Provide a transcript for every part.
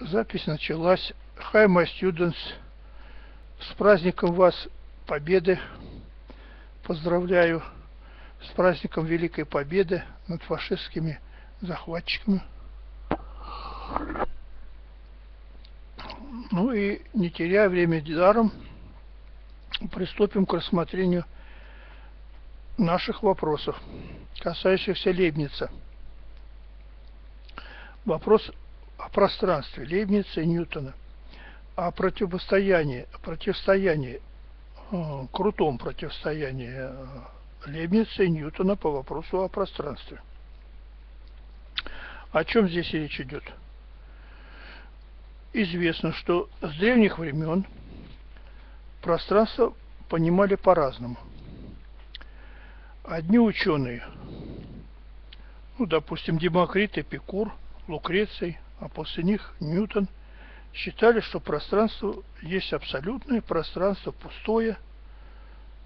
Запись началась. Hi, my students. С праздником вас Победы. Поздравляю. С праздником Великой Победы над фашистскими захватчиками. Ну и не теряя время даром, приступим к рассмотрению наших вопросов, касающихся Лейбница. Вопрос о пространстве Лейбница и Ньютона, о противостоянии, противостоянии, э, крутом противостоянии э, Лейбница и Ньютона по вопросу о пространстве. О чем здесь речь идет? Известно, что с древних времен пространство понимали по-разному. Одни ученые, ну, допустим, Демокрит, Эпикур, Лукреций, а после них Ньютон, считали, что пространство есть абсолютное пространство, пустое,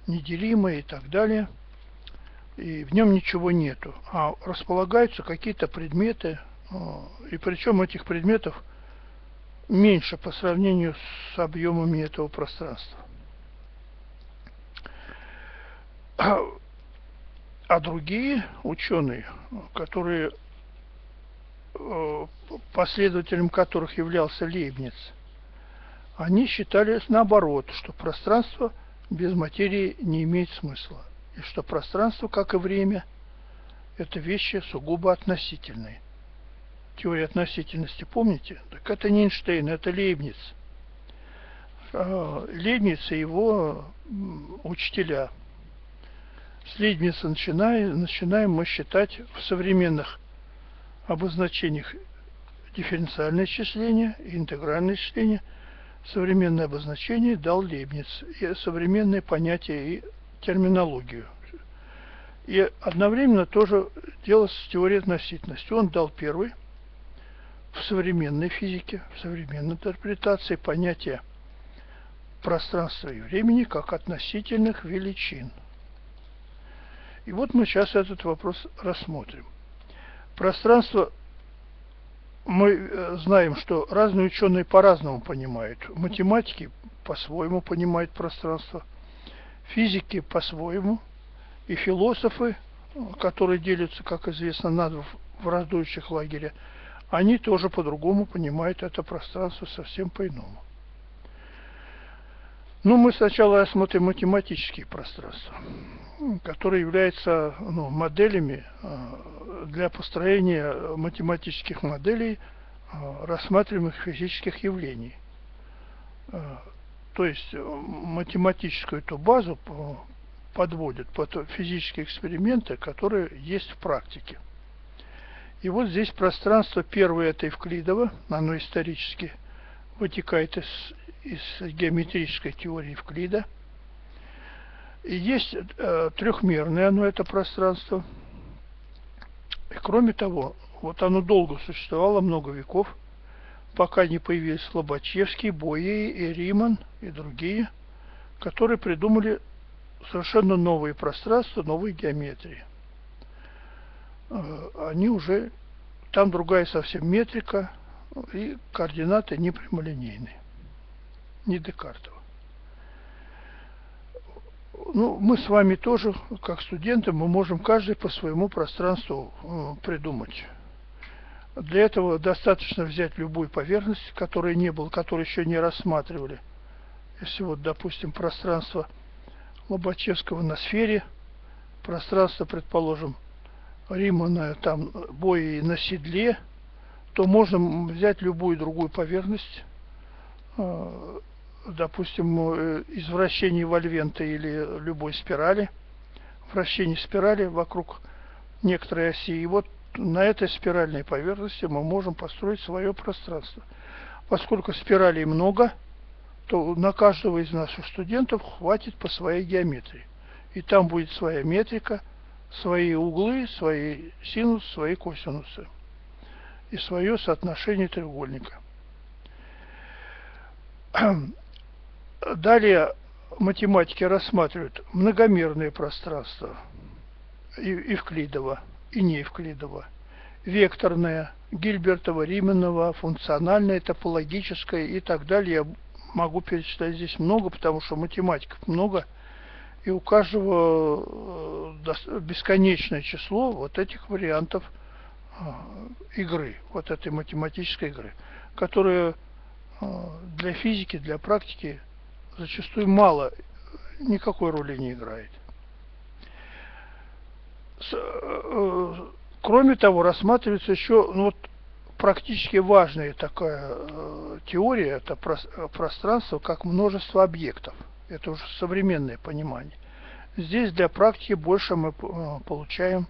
неделимое и так далее, и в нем ничего нету, а располагаются какие-то предметы, а, и причем этих предметов меньше по сравнению с объемами этого пространства. А, другие ученые, которые э, последователем которых являлся Лейбниц, они считали наоборот, что пространство без материи не имеет смысла, и что пространство, как и время, это вещи сугубо относительные. Теория относительности, помните? Так это не Эйнштейн, это Лейбниц. А, Лейбниц и его учителя – с Лейбница начинаем, начинаем мы считать в современных обозначениях дифференциальное числение и интегральное числение. Современное обозначение дал Лейбниц и современные понятия и терминологию. И одновременно тоже дело с теорией относительности. Он дал первый в современной физике, в современной интерпретации понятия пространства и времени как относительных величин – и вот мы сейчас этот вопрос рассмотрим. Пространство, мы э, знаем, что разные ученые по-разному понимают. Математики по-своему понимают пространство, физики по-своему, и философы, которые делятся, как известно, на два враждующих лагеря, они тоже по-другому понимают это пространство совсем по-иному. Ну, мы сначала рассмотрим математические пространства, которые являются ну, моделями а, для построения математических моделей а, рассматриваемых физических явлений. А, то есть математическую эту базу подводят под физические эксперименты, которые есть в практике. И вот здесь пространство первое это Евклидово, оно исторически вытекает из из геометрической теории Евклида. Есть э, трехмерное оно, это пространство. И кроме того, вот оно долго существовало, много веков, пока не появились Слободчевский, Боей и Риман и другие, которые придумали совершенно новые пространства, новые геометрии. Э, они уже, там другая совсем метрика, и координаты не прямолинейные не Декартова. Ну, мы с вами тоже, как студенты, мы можем каждый по своему пространству э, придумать. Для этого достаточно взять любую поверхность, которой не было, которую еще не рассматривали. Если вот, допустим, пространство Лобачевского на сфере, пространство, предположим, Римана там бои на седле, то можно взять любую другую поверхность, э, допустим, э, из вращений вольвента или любой спирали, вращение спирали вокруг некоторой оси. И вот на этой спиральной поверхности мы можем построить свое пространство. Поскольку спиралей много, то на каждого из наших студентов хватит по своей геометрии. И там будет своя метрика, свои углы, свои синусы, свои косинусы и свое соотношение треугольника. Далее математики рассматривают многомерные пространства, и Евклидова, и не Евклидова. векторное, Гильбертова, Рименова, функциональное, топологическое и так далее. Я могу перечислять здесь много, потому что математиков много, и у каждого э, бесконечное число вот этих вариантов э, игры, вот этой математической игры, которая э, для физики, для практики зачастую мало, никакой роли не играет. Кроме того, рассматривается еще ну, вот, практически важная такая э, теория, это про, пространство как множество объектов. Это уже современное понимание. Здесь для практики больше мы э, получаем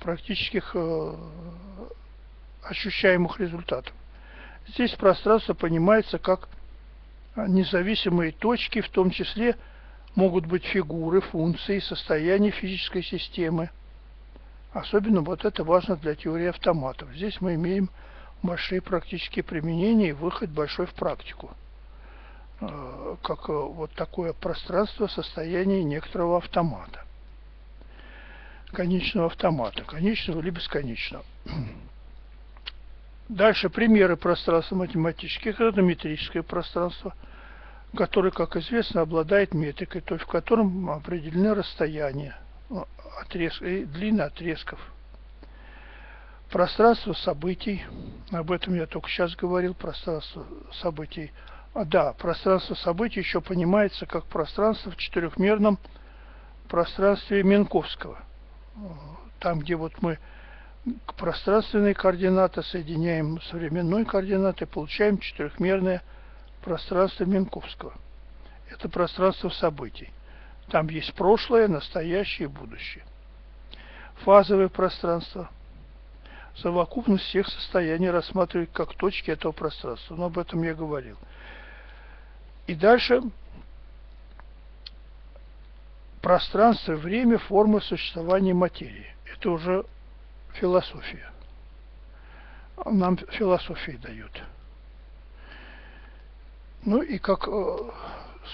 практических э, ощущаемых результатов. Здесь пространство понимается как независимые точки, в том числе могут быть фигуры, функции, состояния физической системы. Особенно вот это важно для теории автоматов. Здесь мы имеем большие практические применения и выход большой в практику. Э, как э, вот такое пространство состояния некоторого автомата. Конечного автомата. Конечного или бесконечного. Дальше примеры пространства математических. Это метрическое пространство – который, как известно, обладает метрикой, то есть в котором определены расстояния, ну, отрез, и длина отрезков. Пространство событий, об этом я только сейчас говорил, пространство событий. А, да, пространство событий еще понимается как пространство в четырехмерном пространстве Менковского. Там, где вот мы пространственные координаты соединяем с временной координатой, получаем четырехмерное пространство Минковского. Это пространство событий. Там есть прошлое, настоящее и будущее. Фазовое пространство. Совокупность всех состояний рассматривают как точки этого пространства. Но об этом я говорил. И дальше пространство, время, форма существования материи. Это уже философия. Нам философии дают. Ну и как э,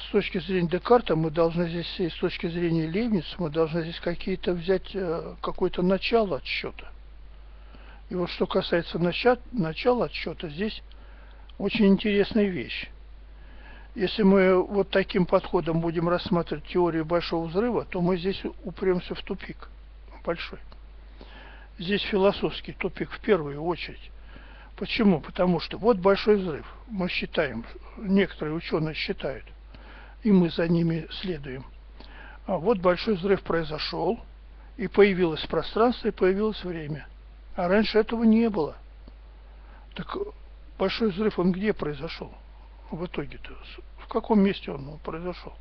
с точки зрения Декарта мы должны здесь, и с точки зрения Лейбница, мы должны здесь какие-то взять э, какое-то начало отсчета. И вот что касается начала, начала отсчета, здесь очень интересная вещь. Если мы вот таким подходом будем рассматривать теорию большого взрыва, то мы здесь упремся в тупик большой. Здесь философский тупик в первую очередь. Почему? Потому что вот большой взрыв. Мы считаем, некоторые ученые считают, и мы за ними следуем. А вот большой взрыв произошел, и появилось пространство, и появилось время. А раньше этого не было. Так большой взрыв, он где произошел? В итоге-то, в каком месте он произошел?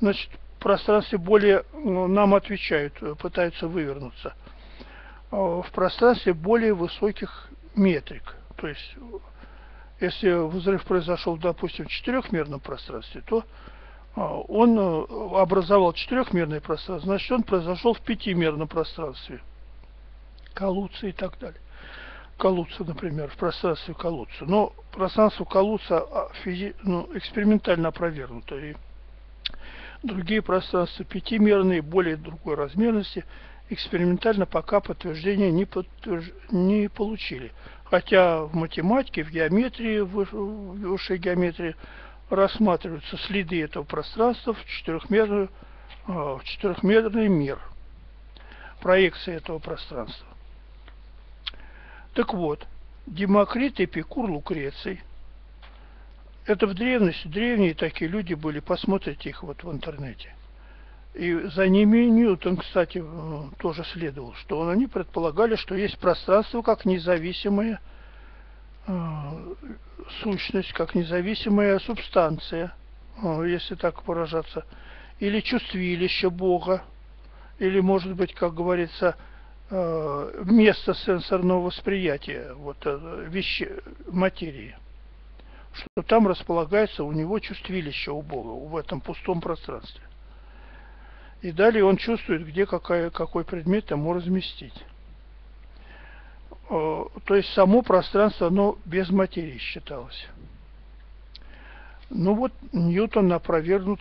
Значит, в пространстве более, ну, нам отвечают, пытаются вывернуться. А в пространстве более высоких метрик – то есть, если взрыв произошел, допустим, в четырехмерном пространстве, то а, он э, образовал четырехмерное пространство, значит, он произошел в пятимерном пространстве. Калуца и так далее. Калуца, например, в пространстве Калуца. Но пространство Калуца а, физи... ну, экспериментально опровергнуто. И другие пространства пятимерные, более другой размерности, экспериментально пока подтверждения не, подтвержд... не получили. Хотя в математике, в геометрии, в высшей геометрии рассматриваются следы этого пространства в четырехмерный, а, в четырехмерный мир. Проекция этого пространства. Так вот, Демокрит, Эпикур, Лукреций. Это в древности, древние такие люди были, посмотрите их вот в интернете. И за ними Ньютон, кстати, э, тоже следовал, что они предполагали, что есть пространство как независимая э, сущность, как независимая субстанция, э, если так выражаться, или чувствилище Бога, или, может быть, как говорится, место сенсорного восприятия вот, вещи, материи, что там располагается у него чувствилище у Бога в этом пустом пространстве. И далее он чувствует, где какая, какой предмет ему разместить. То есть само пространство, оно без материи считалось. Ну вот Ньютон опровергнут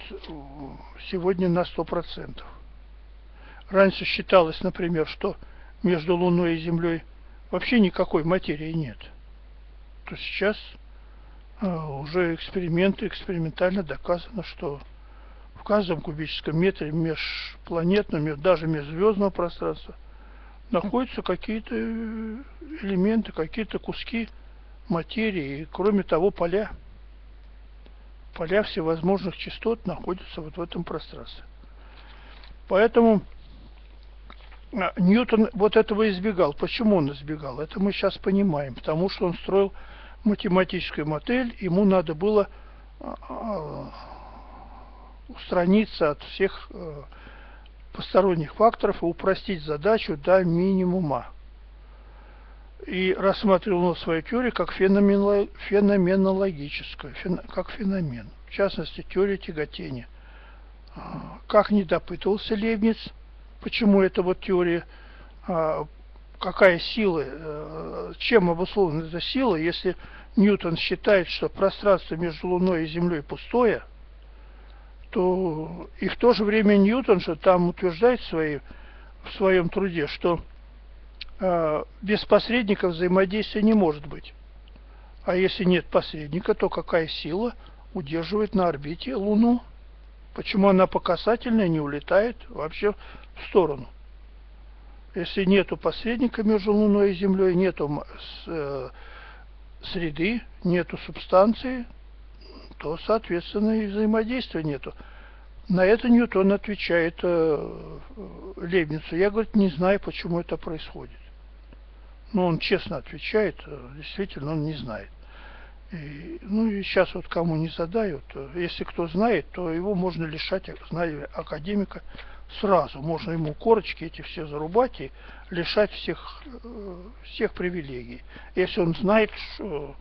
сегодня на 100%. Раньше считалось, например, что между Луной и Землей вообще никакой материи нет, то сейчас а, уже эксперименты, экспериментально доказано, что в каждом кубическом метре межпланетного, даже межзвездного пространства находятся какие-то элементы, какие-то куски материи, и кроме того поля. Поля всевозможных частот находятся вот в этом пространстве. Поэтому а, Ньютон вот этого избегал. Почему он избегал? Это мы сейчас понимаем. Потому что он строил математическую модель, ему надо было а, а, устраниться от всех э, посторонних факторов и упростить задачу до минимума. И рассматривал он свою теорию как феноменологическую, как феномен. В частности, теория тяготения. Как не допытывался Лейбниц – почему это вот теория, а, какая сила, э, чем обусловлена эта сила, если Ньютон считает, что пространство между Луной и Землей пустое, то и в то же время Ньютон же там утверждает в, своей, в своем труде, что э, без посредника взаимодействия не может быть. А если нет посредника, то какая сила удерживает на орбите Луну? Почему она по касательной не улетает вообще в сторону? Если нету посредника между Луной и Землей, нету э, среды, нету субстанции, то, соответственно, и взаимодействия нету. На это Ньютон отвечает э, Лейбницу. Я, говорит, не знаю, почему это происходит. Но он честно отвечает, э, действительно, он не знает. И, ну и сейчас вот кому не задают, если кто знает, то его можно лишать знания академика сразу. Можно ему корочки эти все зарубать и лишать всех, э, всех привилегий. Если он знает, что,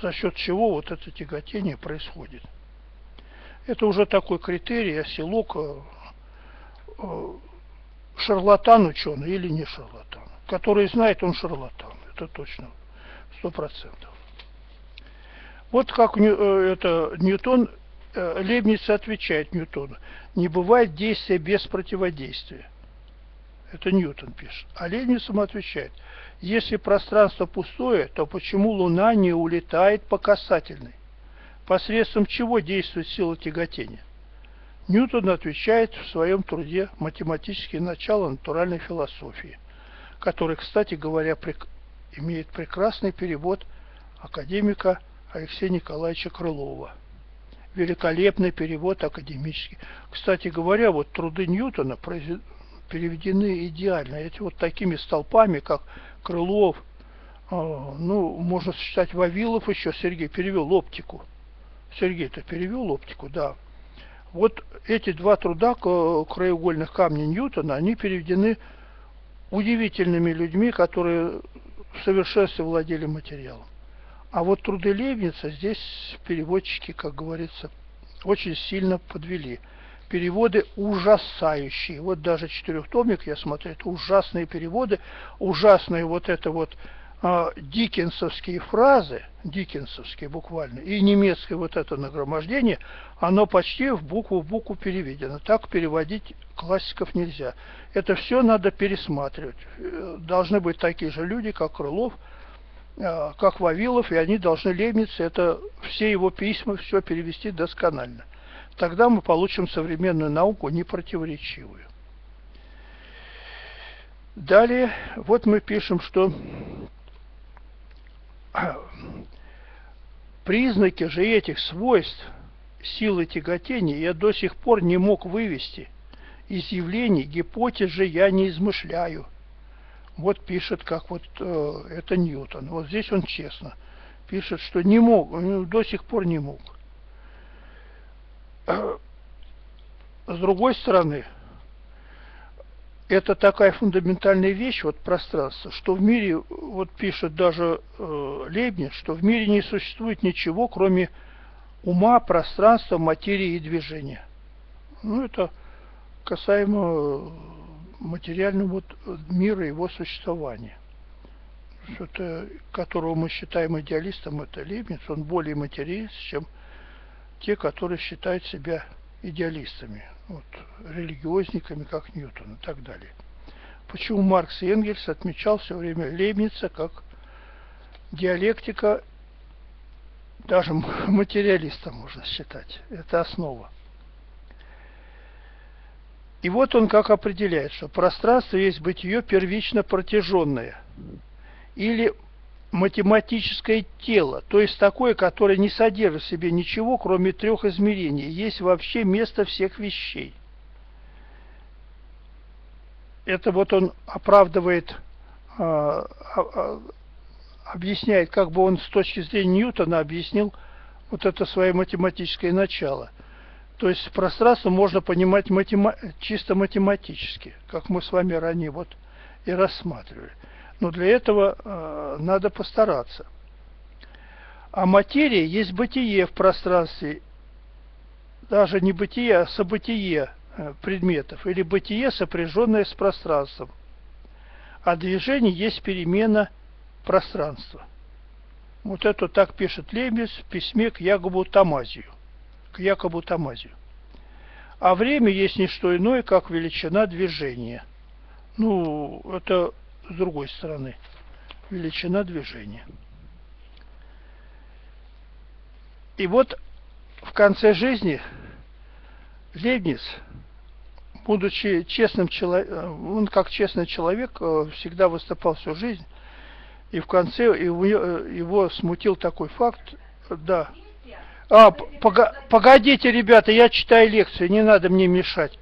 за счет чего вот это тяготение происходит. Это уже такой критерий, оселок, э, э, шарлатан ученый или не шарлатан. Который знает, он шарлатан. Это точно, сто процентов. Вот как э, это Ньютон, Лейбниц отвечает Ньютону. Не бывает действия без противодействия. Это Ньютон пишет. А Лейбниц ему отвечает. Если пространство пустое, то почему Луна не улетает по касательной? Посредством чего действует сила тяготения? Ньютон отвечает в своем труде «Математические начала натуральной философии», который, кстати говоря, прек... имеет прекрасный перевод академика Алексея Николаевича Крылова. Великолепный перевод академический. Кстати говоря, вот труды Ньютона переведены идеально. Эти вот такими столпами, как Крылов, а, ну, можно сочетать Вавилов еще, Сергей перевел оптику. Сергей-то перевел оптику, да. Вот эти два труда краеугольных камней Ньютона, они переведены удивительными людьми, которые в совершенстве владели материалом. А вот труды Лейбница здесь переводчики, как говорится, очень сильно подвели. Переводы ужасающие. Вот даже четырехтомик, я смотрю, это ужасные переводы, ужасные вот это вот э, диккенсовские фразы, диккенсовские буквально, и немецкое вот это нагромождение, оно почти в букву в букву переведено. Так переводить классиков нельзя. Это все надо пересматривать. Должны быть такие же люди, как Крылов, Э, как Вавилов, и они должны Лейбниц это все его письма, все перевести досконально. Тогда мы получим современную науку непротиворечивую. Далее, вот мы пишем, что признаки же этих свойств силы тяготения я до сих пор не мог вывести. Из явлений гипотез же я не измышляю – вот пишет, как вот э, это Ньютон. Вот здесь он честно пишет, что не мог, ну, до сих пор не мог. С другой стороны, это такая фундаментальная вещь, вот пространство, что в мире, вот пишет даже э, Лейбниц, что в мире не существует ничего, кроме ума, пространства, материи и движения. Ну, это касаемо материального вот мира его существования. Что-то, которого мы считаем идеалистом, это Лейбниц, он более материалист, чем те, которые считают себя идеалистами, вот, религиозниками, как Ньютон и так далее. почему Маркс и Энгельс отмечал все время Лейбница как диалектика, даже материалиста можно считать. Это основа. И вот он как определяет, что пространство есть бытие первично протяженное или математическое тело, то есть такое, которое не содержит в себе ничего, кроме трех измерений, есть вообще место всех вещей. Это вот он оправдывает, а, а, а, объясняет, как бы он с точки зрения Ньютона объяснил вот это свое математическое начало. То есть пространство можно понимать матема чисто математически, как мы с вами ранее вот и рассматривали. Но для этого э, надо постараться. А материя есть бытие в пространстве, даже не бытие, а событие э, предметов, или бытие, сопряженное с пространством. А движение есть перемена пространства. Вот это так пишет Лебес в письме к Якобу Тамазию. К Якобу Тамазию. А время есть не что иное, как величина движения. Ну, это с другой стороны величина движения. И вот в конце жизни Лейбниц, будучи честным человеком, он как честный человек э, всегда выступал всю жизнь, и в конце его, э, его смутил такой факт, да. А, погодите, ребята, я читаю лекцию, не надо мне мешать.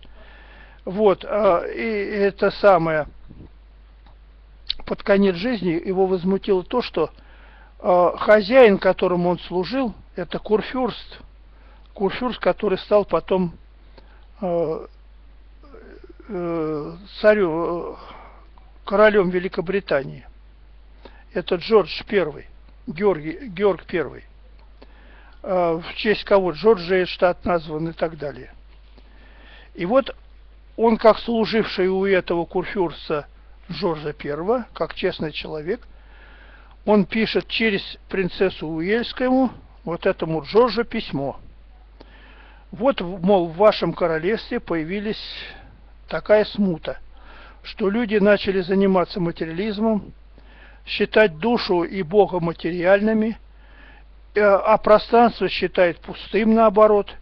Вот, а, и это самое под конец жизни его возмутило то, что э, хозяин, которому он служил, это Курфюрст, Курфюрст, который стал потом э, э, царю, э, королем Великобритании. Это Джордж I, Георгий, Георг I. Э, в честь кого? Джорджия штат назван и так далее. И вот он, как служивший у этого курфюрста Жоржа I, как честный человек, он пишет через принцессу Уэльскому вот этому Джорджу письмо. Вот, мол, в вашем королевстве появились такая смута, что люди начали заниматься материализмом, считать душу и Бога материальными, э, а пространство считает пустым наоборот.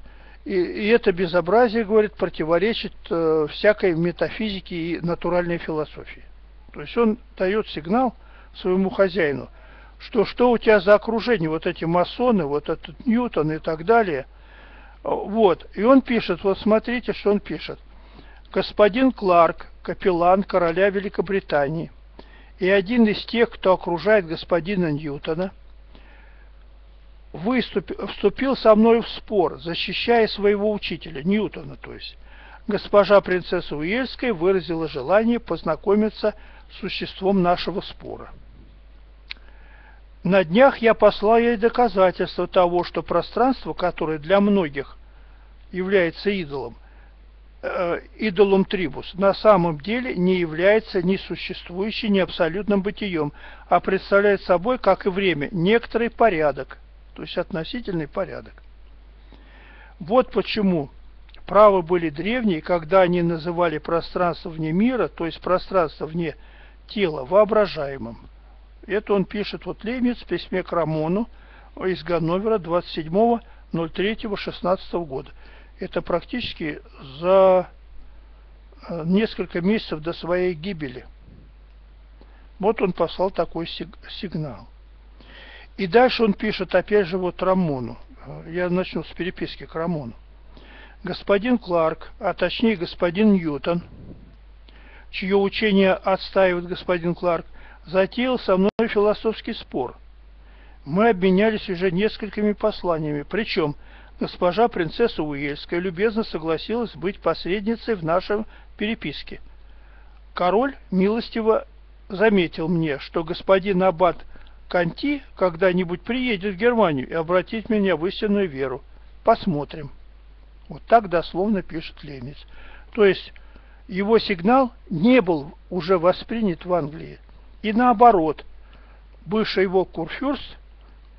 И, и это безобразие, говорит, противоречит э, всякой метафизике и натуральной философии. То есть он дает сигнал своему хозяину, что что у тебя за окружение, вот эти масоны, вот этот Ньютон и так далее. Вот. И он пишет, вот смотрите, что он пишет. Господин Кларк, капеллан короля Великобритании, и один из тех, кто окружает господина Ньютона, выступил, вступил со мной в спор, защищая своего учителя, Ньютона, то есть. Госпожа принцесса Уэльская выразила желание познакомиться с существом нашего спора. На днях я послал ей доказательство того, что пространство, которое для многих является идолом, э, идолом трибус, на самом деле не является ни существующим, ни абсолютным бытием, а представляет собой, как и время, некоторый порядок, то есть относительный порядок. Вот почему правы были древние, когда они называли пространство вне мира, то есть пространство вне мира, тело воображаемым. Это он пишет вот Лейбниц в письме к Рамону из Ганновера 27.03.16 года. Это практически за э, несколько месяцев до своей гибели. Вот он послал такой сигнал. И дальше он пишет опять же вот Рамону. Я начну с переписки к Рамону. Господин Кларк, а точнее господин Ньютон – чье учение отстаивает господин Кларк, затеял со мной философский спор. Мы обменялись уже несколькими посланиями, причем госпожа принцесса Уэльская любезно согласилась быть посредницей в нашем переписке. Король милостиво заметил мне, что господин Аббат Канти когда-нибудь приедет в Германию и обратит меня в истинную веру. Посмотрим. Вот так дословно пишет Ленец. То есть его сигнал не был уже воспринят в Англии. И наоборот, бывший его курфюрст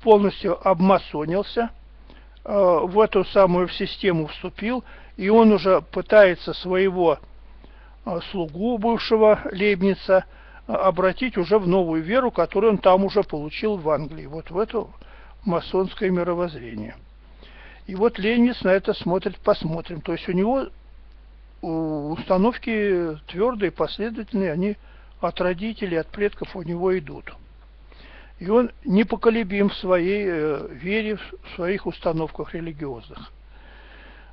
полностью обмасонился, э, в эту самую систему вступил, и он уже пытается своего э, слугу бывшего Лейбница э, обратить уже в новую веру, которую он там уже получил в Англии, вот в это масонское мировоззрение. И вот Лейбниц на это смотрит, посмотрим. То есть у него установки твердые, последовательные, они от родителей, от предков у него идут. И он непоколебим в своей э, вере, в своих установках религиозных.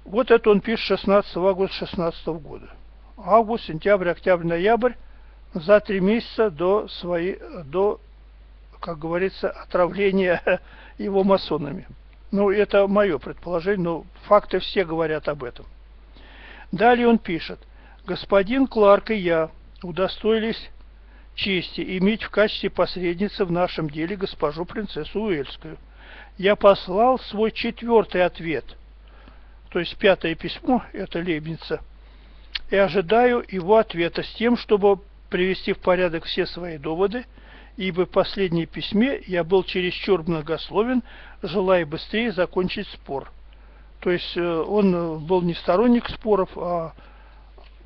Вот это он пишет 16 августа 16 года. Август, сентябрь, октябрь, ноябрь за три месяца до своей, до, как говорится, отравления его масонами. Ну, это мое предположение, но факты все говорят об этом. Далее он пишет. Господин Кларк и я удостоились чести иметь в качестве посредницы в нашем деле госпожу принцессу Уэльскую. Я послал свой четвертый ответ, то есть пятое письмо, это Лебница, и ожидаю его ответа с тем, чтобы привести в порядок все свои доводы, ибо в последнем письме я был чересчур многословен, желая быстрее закончить спор. То есть э, он был не сторонник споров, а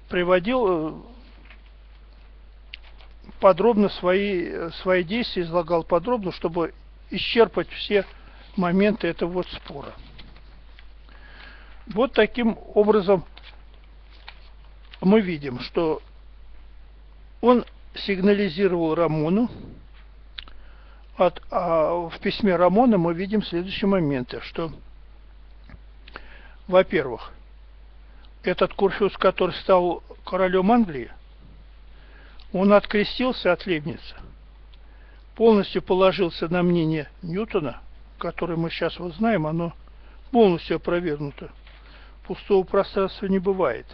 приводил э, подробно свои, свои действия, излагал подробно, чтобы исчерпать все моменты этого вот спора. Вот таким образом мы видим, что он сигнализировал Рамону, от, а в письме Рамона мы видим следующие моменты, что, во-первых, этот Курфюз, который стал королем Англии, он открестился от Лейбница, полностью положился на мнение Ньютона, которое мы сейчас вот знаем, оно полностью опровергнуто. Пустого пространства не бывает.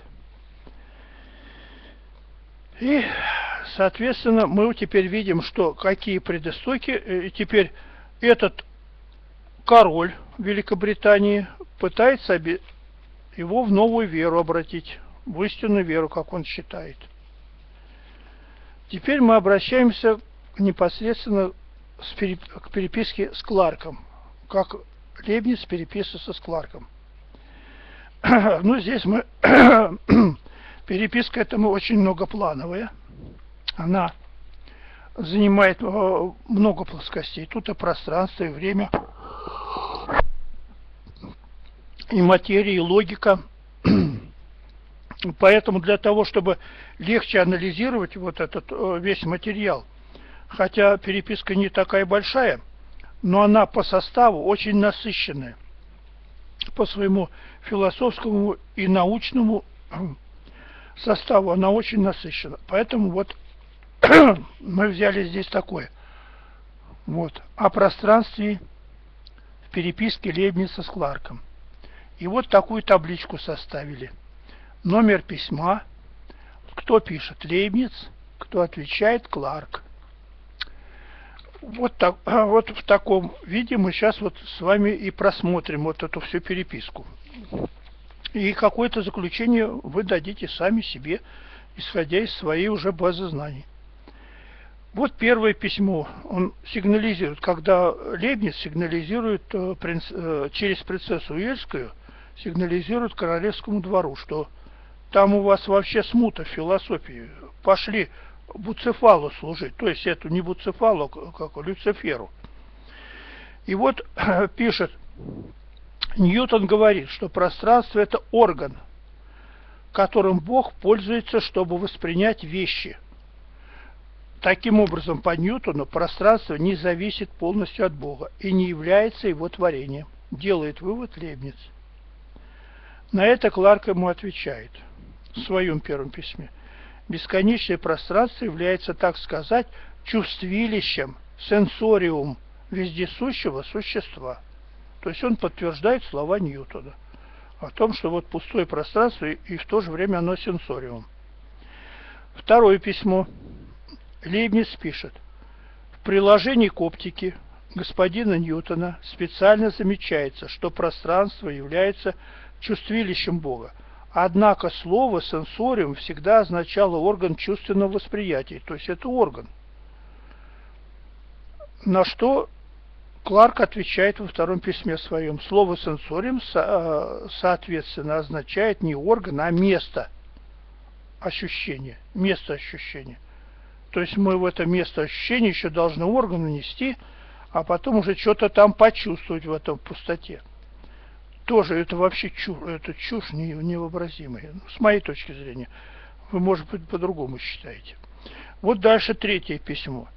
И, соответственно, мы теперь видим, что какие предыстоки. И теперь этот король Великобритании пытается его в новую веру обратить, в истинную веру, как он считает – Теперь мы обращаемся непосредственно к переписке с Кларком, как Лебниц переписывается с Кларком. Ну, здесь мы... Переписка этому очень многоплановая. Она занимает э, много плоскостей. Тут и пространство, и время, и материя, и логика – Поэтому для того, чтобы легче анализировать вот этот э, весь материал, хотя переписка не такая большая, но она по составу очень насыщенная, по своему философскому и научному составу она очень насыщена. Поэтому вот мы взяли здесь такое. Вот. О пространстве в переписке Лебница с Кларком. И вот такую табличку составили – номер письма, кто пишет Лейбниц, кто отвечает Кларк. Вот, так, вот в таком виде мы сейчас вот с вами и просмотрим вот эту всю переписку. И какое-то заключение вы дадите сами себе, исходя из своей уже базы знаний. Вот первое письмо. Он сигнализирует, когда Лебниц сигнализирует э, э, через принцессу Уэльскую, сигнализирует королевскому двору, что там у вас вообще смута в философии. Пошли Буцефалу служить, то есть эту не Буцефалу, а как Люциферу. И вот пишет, Ньютон говорит, что пространство это орган, которым Бог пользуется, чтобы воспринять вещи. Таким образом, по Ньютону пространство не зависит полностью от Бога и не является его творением, делает вывод Лебниц. На это Кларк ему отвечает – в своем первом письме. Бесконечное пространство является, так сказать, чувствилищем, сенсориум вездесущего существа. То есть он подтверждает слова Ньютона о том, что вот пустое пространство и, в то же время оно сенсориум. Второе письмо. Лейбниц пишет. В приложении к оптике господина Ньютона специально замечается, что пространство является чувствилищем Бога – Однако слово сенсориум всегда означало орган чувственного восприятия, то есть это орган. На что Кларк отвечает во втором письме своем. Слово сенсориум, э, соответственно, означает не орган, а место. ощущения, место ощущения. То есть мы в это место ощущения еще должны орган нанести, а потом уже что-то там почувствовать в этом пустоте. Тоже это вообще чушь, это чушь невообразимая, ну, с моей точки зрения. Вы, может быть, по-другому считаете. Вот дальше третье письмо.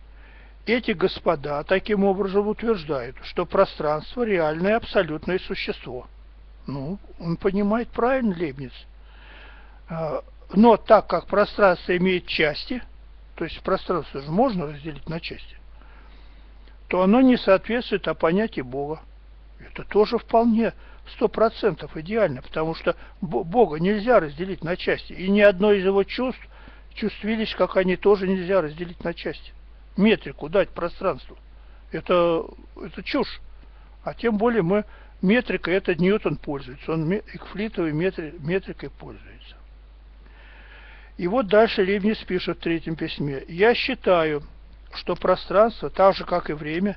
Эти господа таким образом утверждают, что пространство – реальное абсолютное существо. Ну, он понимает правильно, Лейбниц. А, но так как пространство имеет части, то есть пространство же можно разделить на части, то оно не соответствует о понятии Бога. Это тоже вполне сто процентов идеально, потому что Бога нельзя разделить на части. И ни одно из его чувств, чувствилищ, как они тоже нельзя разделить на части. Метрику дать пространству. Это, это чушь. А тем более мы метрикой, это Ньютон пользуется. Он экфлитовой метри, метрикой пользуется. И вот дальше Лейбниц пишет в третьем письме. «Я считаю, что пространство, так же как и время,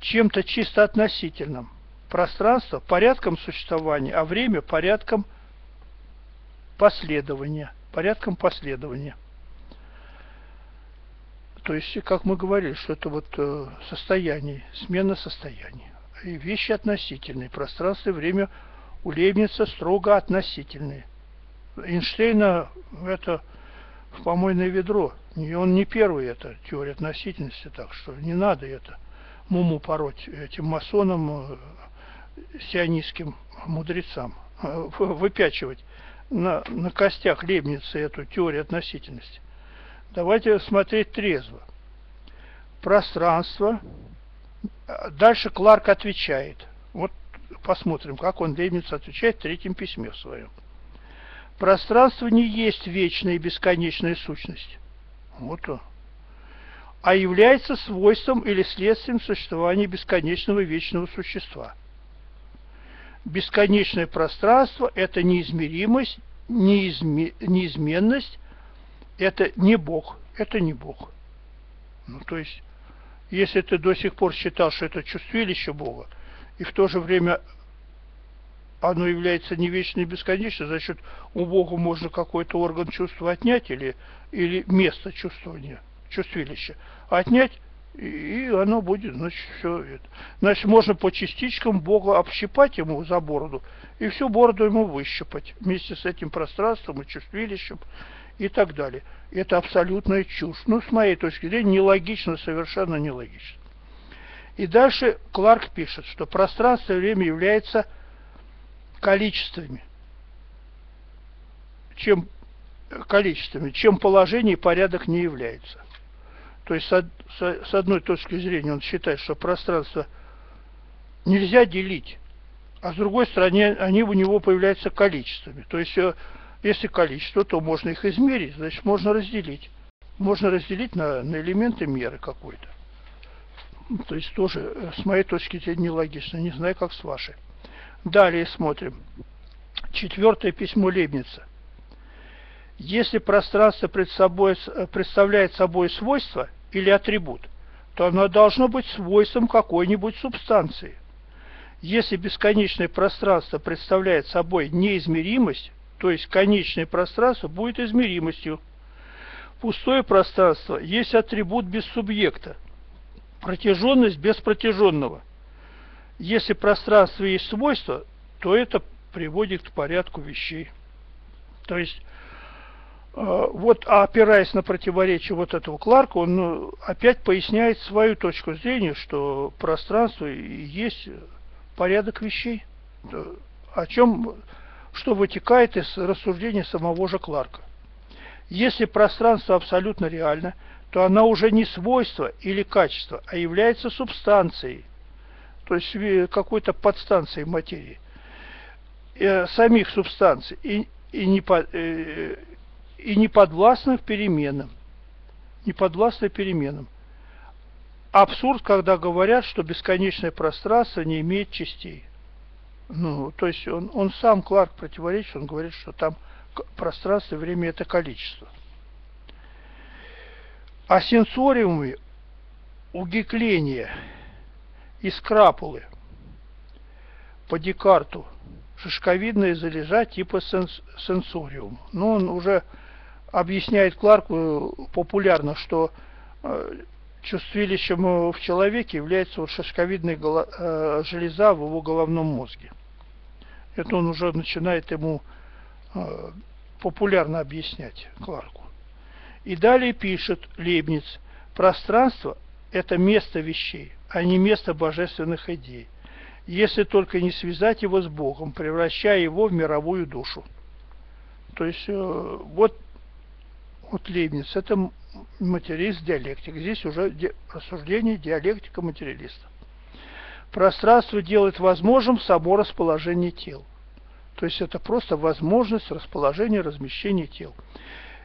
чем-то чисто относительным, пространство порядком существования, а время порядком последования. Порядком последования. То есть, как мы говорили, что это вот э, состояние, смена состояния. И вещи относительные. Пространство и время у Лейбница строго относительные. Эйнштейна это в помойное ведро. И он не первый, это теория относительности, так что не надо это муму пороть этим масонам, э, сионистским мудрецам, э, выпячивать на, на костях Лебницы эту теорию относительности. Давайте смотреть трезво. Пространство. Дальше Кларк отвечает. Вот посмотрим, как он Лебниц отвечает в третьем письме в своем. Пространство не есть вечная и бесконечная сущность. Вот он. А является свойством или следствием существования бесконечного вечного существа – бесконечное пространство – это неизмеримость, неизме, неизменность, это не Бог, это не Бог. Ну, то есть, если ты до сих пор считал, что это чувствилище Бога, и в то же время оно является не вечно и бесконечно, значит, у Бога можно какой-то орган чувства отнять или, или место чувствования, чувствилища отнять и оно будет, значит, все это. Значит, можно по частичкам Бога общипать ему за бороду, и всю бороду ему выщипать вместе с этим пространством и чувствилищем и так далее. Это абсолютная чушь. Ну, с моей точки зрения, нелогично, совершенно нелогично. И дальше Кларк пишет, что пространство и время являются количествами, чем количествами, чем положение и порядок не являются. То есть с, с, одной точки зрения он считает, что пространство нельзя делить, а с другой стороны они у него появляются количествами. То есть э, если количество, то можно их измерить, значит можно разделить. Можно разделить на, на элементы меры какой-то. То есть тоже э, с моей точки зрения нелогично, не знаю как с вашей. Далее смотрим. Четвертое письмо Лебница. Если пространство пред собой, э, представляет собой свойство, или атрибут, то оно должно быть свойством какой-нибудь субстанции. Если бесконечное пространство представляет собой неизмеримость, то есть конечное пространство будет измеримостью. Пустое пространство есть атрибут без субъекта, протяженность без протяженного. Если пространство есть свойство, то это приводит к порядку вещей. То есть вот, а опираясь на противоречие вот этого Кларка, он ну, опять поясняет свою точку зрения, что пространство есть порядок вещей, о чем, что вытекает из рассуждения самого же Кларка. Если пространство абсолютно реально, то оно уже не свойство или качество, а является субстанцией, то есть какой-то подстанцией материи, э, самих субстанций, и, и не, по, э, и не подвластны переменам. Не подвластны переменам. Абсурд, когда говорят, что бесконечное пространство не имеет частей. Ну, то есть он, он сам, Кларк, противоречит, он говорит, что там пространство и время – это количество. А сенсориумы угикления и скрапулы по Декарту шишковидные залежа типа сенс, сенсориум. Но ну, он уже объясняет Кларку популярно, что чувствилищем в человеке является вот шишковидная железа в его головном мозге. Это он уже начинает ему популярно объяснять Кларку. И далее пишет Лейбниц, пространство – это место вещей, а не место божественных идей, если только не связать его с Богом, превращая его в мировую душу. То есть э, вот, вот Лейбниц – это материалист диалектик. Здесь уже рассуждение диалектика материалиста. Пространство делает возможным само расположение тел. То есть это просто возможность расположения, размещения тел.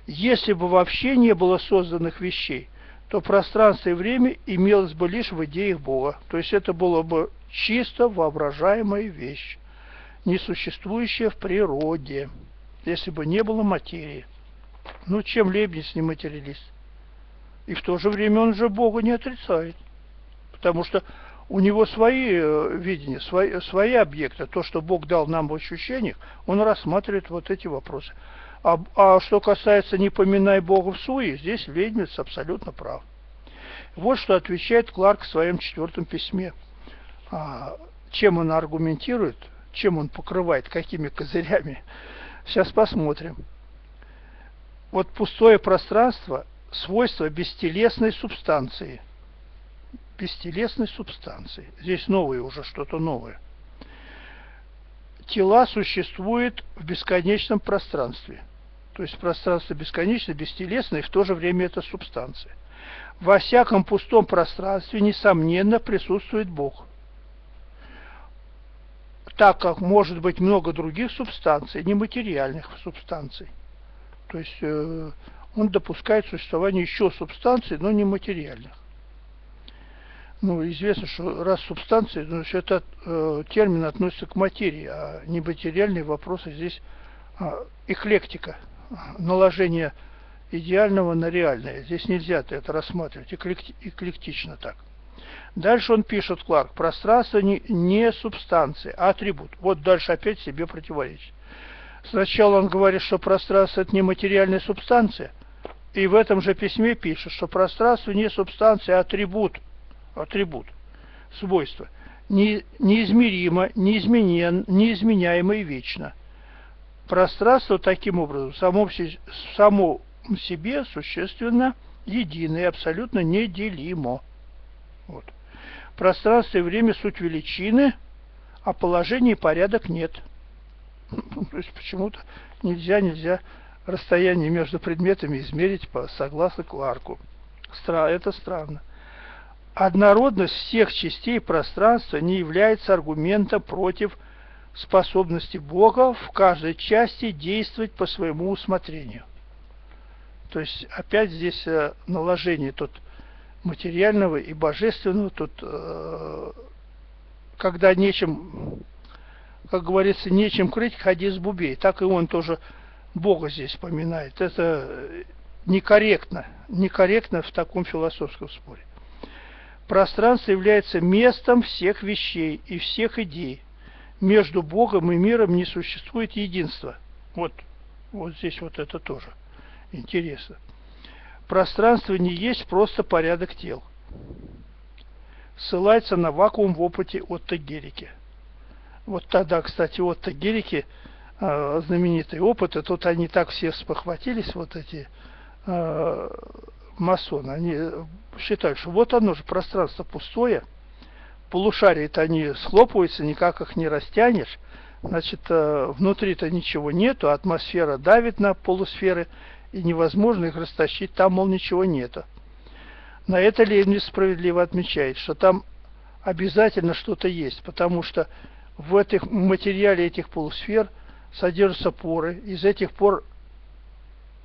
Если бы вообще не было созданных вещей, то пространство и время имелось бы лишь в идеях Бога. То есть это было бы чисто воображаемая вещь, не существующая в природе, если бы не было материи. Ну, чем Лебниц не материалист? И в то же время он же Бога не отрицает. Потому что у него свои э, видения, свои, свои объекты. То, что Бог дал нам в ощущениях, он рассматривает вот эти вопросы. А, а что касается «не поминай Бога в суе», здесь Лейбниц абсолютно прав. Вот что отвечает Кларк в своем четвертом письме. А, чем он аргументирует, чем он покрывает, какими козырями. Сейчас посмотрим. Вот пустое пространство – свойство бестелесной субстанции – бестелесной субстанции. Здесь новое уже, что-то новое. Тела существуют в бесконечном пространстве. То есть пространство бесконечно, бестелесное, и в то же время это субстанция. Во всяком пустом пространстве, несомненно, присутствует Бог. Так как может быть много других субстанций, нематериальных субстанций. То есть э, он допускает существование еще субстанций, но нематериальных ну, известно, что раз субстанция, значит, этот э, термин относится к материи, а нематериальные вопросы здесь а, эклектика, наложение идеального на реальное. Здесь нельзя это рассматривать, эклекти, эклектично так. Дальше он пишет, Кларк, пространство не, не субстанция, а атрибут. Вот дальше опять себе противоречит. Сначала он говорит, что пространство это не материальная субстанция, и в этом же письме пишет, что пространство не субстанция, а атрибут – атрибут, свойство, не, неизмеримо, неизменен, неизменяемо и вечно. Пространство таким образом само, само себе существенно едино и абсолютно неделимо. Вот. Пространство и время суть величины, а положение и порядок нет. То есть почему-то нельзя, нельзя расстояние между предметами измерить по согласно Кларку. Это странно. Однородность всех частей пространства не является аргументом против способности Бога в каждой части действовать по своему усмотрению. То есть опять здесь э, наложение тут материального и божественного, тут э, когда нечем, как говорится, нечем крыть, ходи с бубей. Так и он тоже Бога здесь поминает. Это некорректно, некорректно в таком философском споре. Пространство является местом всех вещей и всех идей. Между Богом и миром не существует единства. Вот, вот здесь вот это тоже интересно. Пространство не есть просто порядок тел. Ссылается на вакуум в опыте Отто Герики. Вот тогда, кстати, Отто Герики, э, знаменитый опыт, и тут они так все спохватились, вот эти э, масоны, они считают, что вот оно же пространство пустое, полушария-то они схлопываются, никак их не растянешь, значит, э, внутри-то ничего нету, атмосфера давит на полусферы, и невозможно их растащить, там, мол, ничего нету. На это Лейбниц справедливо отмечает, что там обязательно что-то есть, потому что в этих материале этих полусфер содержатся поры, из этих пор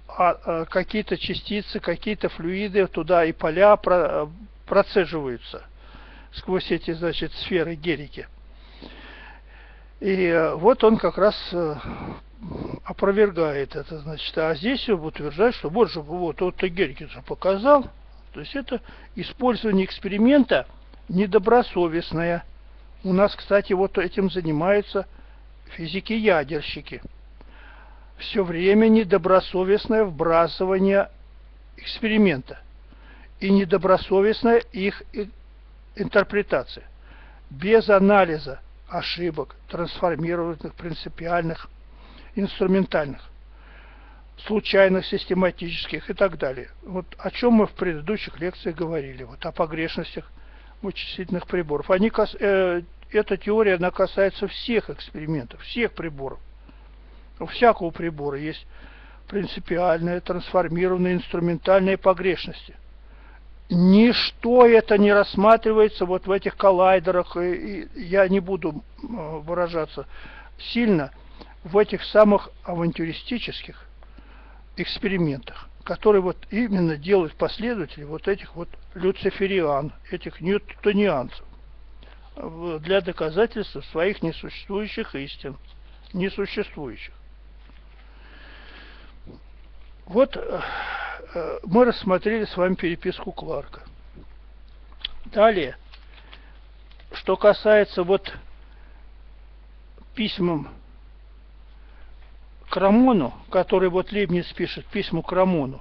а, а, какие-то частицы, какие-то флюиды туда и поля про, процеживаются сквозь эти, значит, сферы гелики. И э, вот он как раз э, опровергает это, значит, а здесь утверждает, что вот же, вот, вот Герики же показал, то есть это использование эксперимента недобросовестное. У нас, кстати, вот этим занимаются физики-ядерщики. все время недобросовестное вбрасывание эксперимента и недобросовестная их интерпретация. Без анализа ошибок, трансформированных, принципиальных, инструментальных, случайных, систематических и так далее. Вот о чем мы в предыдущих лекциях говорили, вот о погрешностях вычислительных приборов. Они, э, эта теория, она касается всех экспериментов, всех приборов. У всякого прибора есть принципиальные, трансформированные, инструментальные погрешности. Ничто это не рассматривается вот в этих коллайдерах, и, и я не буду выражаться сильно, в этих самых авантюристических экспериментах, которые вот именно делают последователи вот этих вот люцифериан, этих ньютонианцев для доказательства своих несуществующих истин, несуществующих. Вот э, э, мы рассмотрели с вами переписку Кларка. Далее, что касается вот письмам к Рамону, который вот Лебниц пишет, письму к Рамону,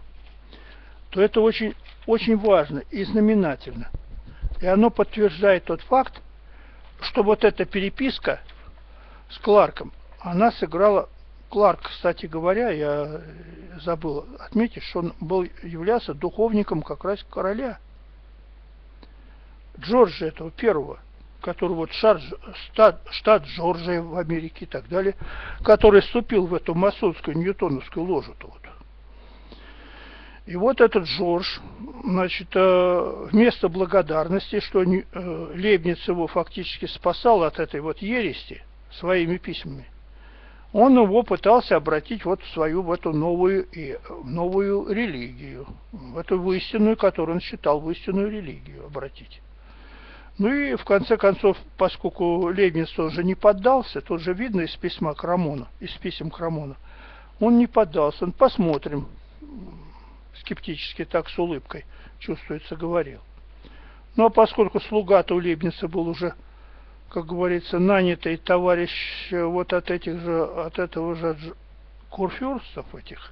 то это очень, очень важно и знаменательно. И оно подтверждает тот факт, что вот эта переписка с Кларком, она сыграла Кларк, кстати говоря, я забыл отметить, что он был, являлся духовником как раз короля. Джорджа этого первого, который вот штат, штат, штат Джорджия в Америке и так далее, который вступил в эту масонскую ньютоновскую ложу-то вот. И вот этот Джордж, значит, э, вместо благодарности, что э, Лебниц его фактически спасал от этой вот ерести своими письмами, он его пытался обратить вот в свою, в эту новую, и, новую религию, в эту в истинную, которую он считал в истинную религию обратить. Ну и в конце концов, поскольку Лебниц тоже не поддался, тут же видно из письма Крамона, из писем Крамона, он не поддался, он посмотрим, скептически так с улыбкой, чувствуется, говорил. Ну а поскольку слуга-то у Лебница был уже как говорится, нанятый товарищ э, вот от этих же, от этого же курфюрстов этих.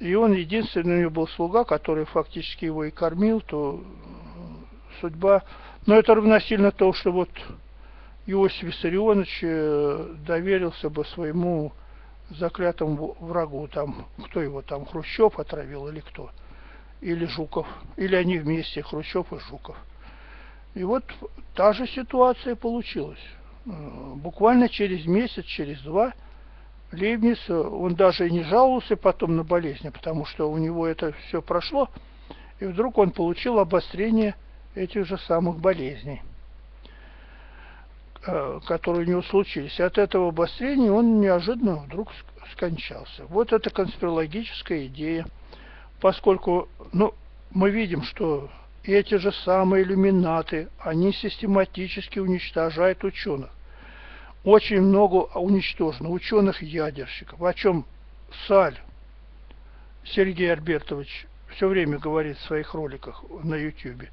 И он единственный у него был слуга, который фактически его и кормил, то судьба... Но это равносильно тому, что вот Иосиф Виссарионович э, доверился бы своему заклятому врагу, там, кто его там, Хрущев отравил или кто, или Жуков, или они вместе, Хрущев и Жуков. И вот та же ситуация получилась. Э, буквально через месяц, через два Лейбниц, э, он даже и не жаловался потом на болезни, потому что у него это все прошло, и вдруг он получил обострение этих же самых болезней, э, которые у него случились. От этого обострения он неожиданно вдруг скончался. Вот это конспирологическая идея, поскольку ну, мы видим, что эти же самые иллюминаты, они систематически уничтожают ученых. Очень много уничтожено ученых-ядерщиков, о чем Саль Сергей Альбертович все время говорит в своих роликах на YouTube.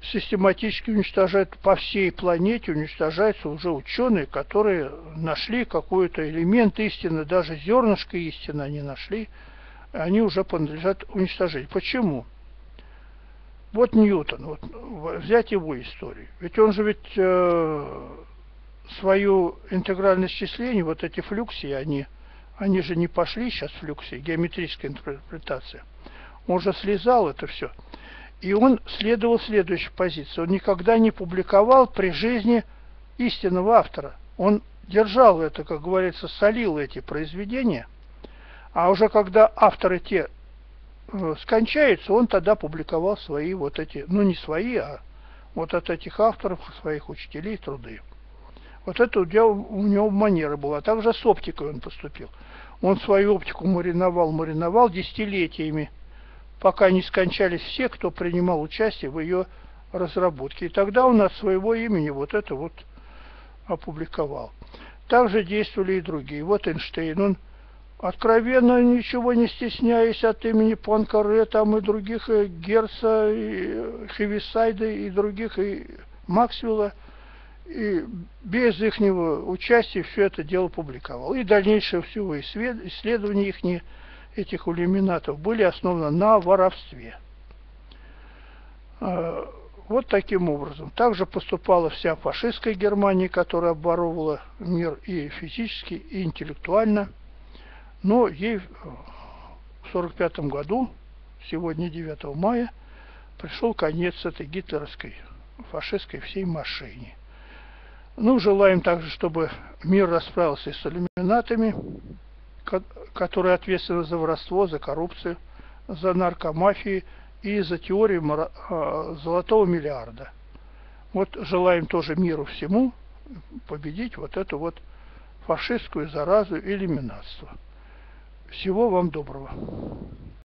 Систематически уничтожают по всей планете, уничтожаются уже ученые, которые нашли какой-то элемент истины, даже зернышко истины они нашли, они уже подлежат уничтожению. Почему? Вот Ньютон, вот, взять его историю. Ведь он же ведь э, свою интегральное исчисление, вот эти флюксии, они, они же не пошли сейчас флюксии, геометрическая интерпретация. Он же слезал это все. И он следовал следующей позиции. Он никогда не публиковал при жизни истинного автора. Он держал это, как говорится, солил эти произведения, а уже когда авторы те Э, скончается, он тогда публиковал свои вот эти, ну не свои, а вот от этих авторов, своих учителей труды. Вот это у него, у него манера была. Также с оптикой он поступил. Он свою оптику мариновал, мариновал десятилетиями, пока не скончались все, кто принимал участие в ее разработке. И тогда он от своего имени вот это вот опубликовал. Также действовали и другие. Вот Эйнштейн, он откровенно ничего не стесняясь от имени Панкаре там и других, и Герца, и Хевисайда, и других, и Максвелла, и без их участия все это дело публиковал. И дальнейшее всего исследования их, этих иллюминатов были основаны на воровстве. А, вот таким образом. Также поступала вся фашистская Германия, которая обворовывала мир и физически, и интеллектуально. Но ей в 1945 году, сегодня 9 мая, пришел конец этой гитлеровской фашистской всей машине. Ну, желаем также, чтобы мир расправился с иллюминатами, которые ответственны за воровство, за коррупцию, за наркомафию и за теорию а, золотого миллиарда. Вот желаем тоже миру всему победить вот эту вот фашистскую заразу иллюминатство. Всего вам доброго.